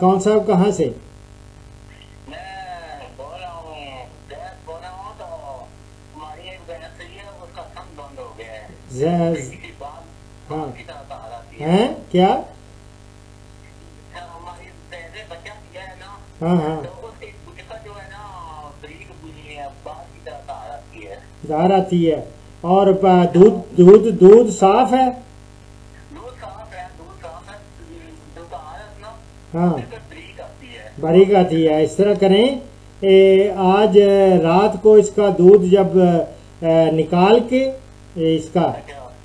कौन साहब कहाँ से? हूँ हूँ तो है क्या? है हाँ तो धार आती है। और दूध दूध दूध साफ़ है? है। ब्रीक आती है। इस तरह करें ए, आज रात को इसका दूध जब अ, निकाल के ए, इसका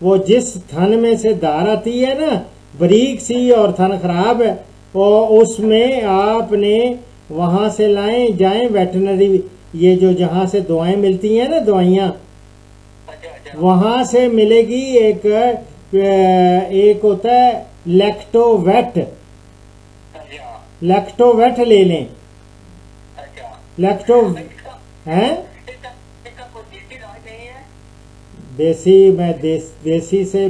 वो जिस थन में से धार आती है ना बरीक सी और थन खराब है और उसमें आपने वहाँ से लाएँ जाएँ वेटनरी ये जो जहाँ से दवाएँ मिलती हैं ना दवाइयाँ अच्छा से मिलेगी एक एक होता है लैक्टोवेट। लैक्टोवेट ले लें। लैक्टो हैं? देसी मैं देस, देसी से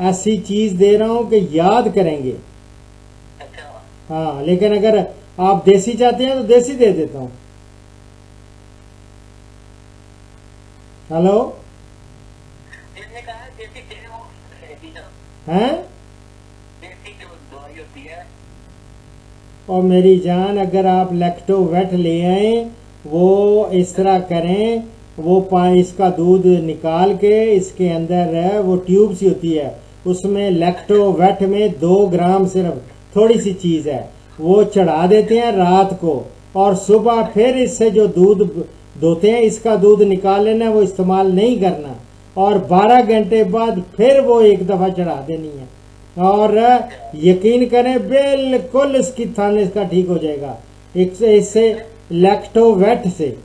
ऐसी चीज़ दे रहा हूँ कि याद करेंगे। अच्छा। हाँ लेकिन अगर आप देसी चाहते हैं तो देसी दे देता हूँ। हेलो? है। और मेरी जान अगर आप लैक्टोवेट ले आए, वो इस तरह करें, वो इसका दूध निकाल के इसके अंदर वो ट्यूब सी होती है, उसमें लैक्टोवेट में दो ग्राम सिर्फ़, थोड़ी सी चीज़ है, वो चढ़ा देते हैं रात को, और सुबह फिर इससे जो दूध धोते हैं, इसका दूध निकाल लेना, वो इस्तेमाल नहीं करना, और 12 घंटे बाद फिर वो एक दफ़ा चढ़ा देनी है। और यकीन करें, बिल्कुल इसकी थान इसका ठीक हो जाएगा। इससे इससे लैक्टोवेट से।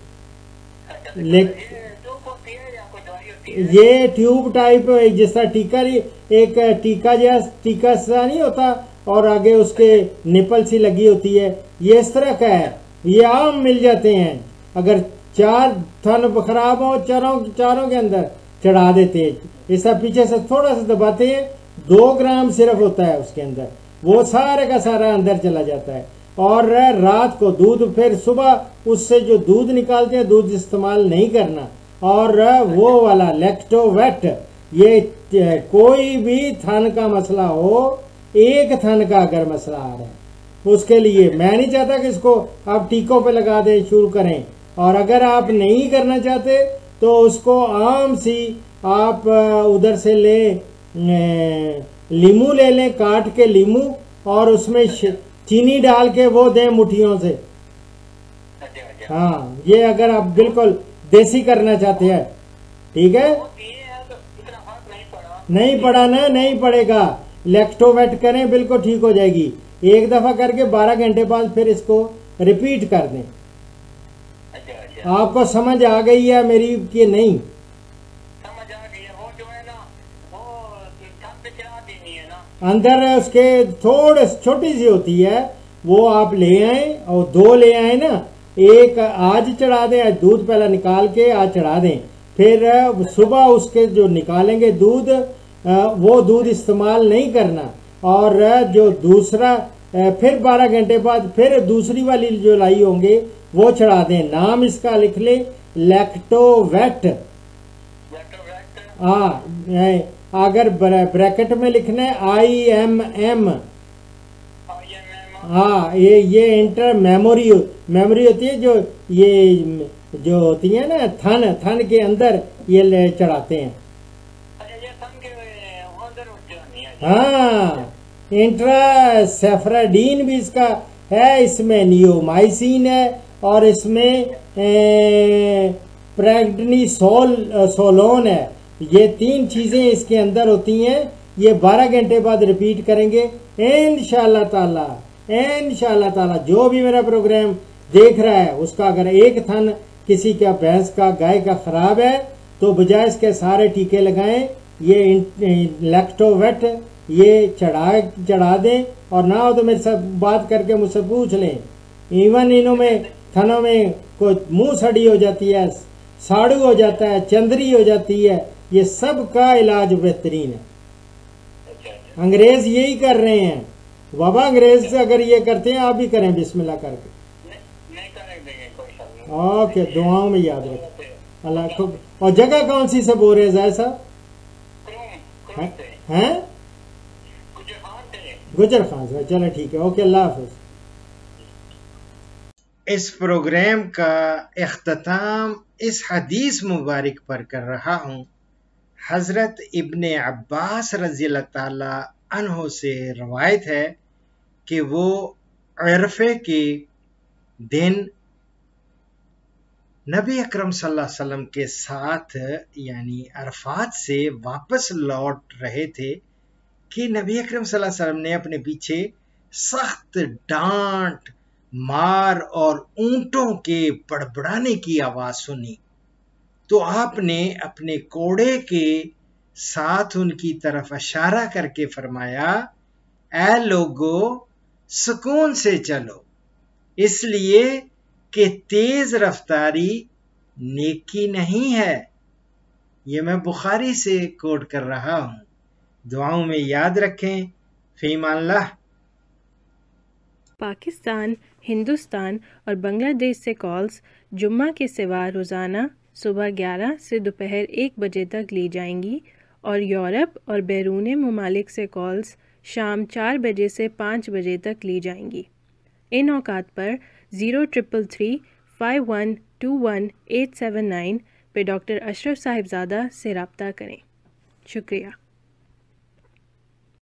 ये ट्यूब टाइप जिस टीका एक टीका जैसा, टीका सा नहीं होता, और आगे उसके निपल सी लगी होती है। ये इस तरह का है। ये आम मिल जाते हैं। अगर चार थन खराब हो, चारों चारों के अंदर चढ़ा देते हैं। इस पीछे से थोड़ा सा दबाते हैं दो ग्राम सिर्फ़ होता है उसके अंदर। वो सारे का सारा अंदर चला जाता है। और रात को दूध, फिर सुबह उससे जो दूध निकालते हैं, दूध इस्तेमाल नहीं करना। और वो वाला लेक्टोवेट ये कोई भी थन का मसला हो, एक थन का अगर मसला आ रहा है, उसके लिए मैं नहीं चाहता कि इसको आप टीकों पे लगा दें, शुरू करें। और अगर आप नहीं करना चाहते तो उसको आम सी आप उधर से ले लीमू ले लें, काट के लीमू और उसमें चीनी डाल के वो दें मुठियों से। हाँ ये अगर आप बिल्कुल देसी करना चाहते हैं, ठीक है? नहीं पड़ा ना नहीं पड़ेगा लेक्टोवेट करें, बिल्कुल ठीक हो जाएगी। एक दफ़ा करके 12 घंटे बाद फिर इसको रिपीट कर दें। आपको समझ आ गई है मेरी कि नहीं? अंदर उसके थोड़े छोटी सी होती है वो आप ले आए और दो ले आए ना एक आज चढ़ा दें आज दूध पहले निकाल के आज चढ़ा दें। फिर सुबह उसके जो निकालेंगे दूध वो दूध इस्तेमाल नहीं करना। और जो दूसरा फिर 12 घंटे बाद फिर दूसरी वाली जो लाई होंगे वो चढ़ा दें। नाम इसका लिख ले लैक्टोवेट। हाँ। अगर ब्रैकेट में लिखना आई एम एम। हाँ ये ये इंटर मेमोरी मेमोरी होती है जो, ये, जो होती है ना, थन थन के अंदर ये ले चढ़ाते है। हाँ इंट्रा सेफ्राडीन भी इसका है, इसमें नियोमाइसिन है, और इसमें प्रेगनी सोल सोलोन है। ये तीन चीज़ें इसके अंदर होती हैं। ये 12 घंटे बाद रिपीट करेंगे। इन ताला, इंशाल्लाह ताला, जो भी मेरा प्रोग्राम देख रहा है, उसका अगर एक थन किसी का भैंस का, गाय का खराब है तो बजाय इसके सारे टीके लगाएँ। ये लैक्टोवेट ये चढ़ा चढ़ा दें। और ना हो तो मेरे साथ बात करके मुझसे पूछ लें। इवन इनों में, थनों में कोई मुँह सड़ी हो जाती है, साड़ू हो जाता है, चंदरी हो जाती है ये सब का इलाज बेहतरीन है। अच्छा अच्छा। अंग्रेज़ यही कर रहे हैं। बाबा अंग्रेज़ से अगर ये करते हैं आप भी करें बिस्मिल्लाह करके। ओके दुआओं में याद रखें। अल्लाह खूब और जगह कौन सी से बोल रहे हैं जायद साहब? हैं? हैं? गुजर खान से। चलो ठीक है ओके अल्लाह हाफिज। इस प्रोग्राम का अख्ताम इस हदीस मुबारक पर कर रहा हूँ। हज़रत इब्ने अब्बास रज़ी अन्हो से रवायत है कि वो अरफे के दिन नबी अकरम सल्लल्लाहु अलैहि वसल्लम के साथ, यानी अरफात से वापस लौट रहे थे कि नबी अकरम सल्लल्लाहु अलैहि वसल्लम ने अपने पीछे सख्त डांट, मार और ऊंटों के बड़बड़ाने की आवाज़ सुनी। तो आपने अपने कोड़े के साथ उनकी तरफ़ इशारा करके फरमाया ए लोगो, सुकून से चलो। इसलिए कि तेज रफ्तारी नेकी नहीं है। ये मैं बुखारी से कोट कर रहा हूँ। दुआओं में याद रखें फीमाल्लाह पाकिस्तान, हिंदुस्तान और बांग्लादेश से कॉल्स जुम्मा के सिवा रोज़ाना सुबह 11 से दोपहर एक बजे तक ली जाएँगी और यूरोप और बैरून ममालिक से कॉल्स शाम चार बजे से पाँच बजे तक ली जाएँगी। इन औकात पर zero triple three five one two one eight seven nine पे डॉक्टर अशरफ साहिबजादा से रबता करें। शुक्रिया।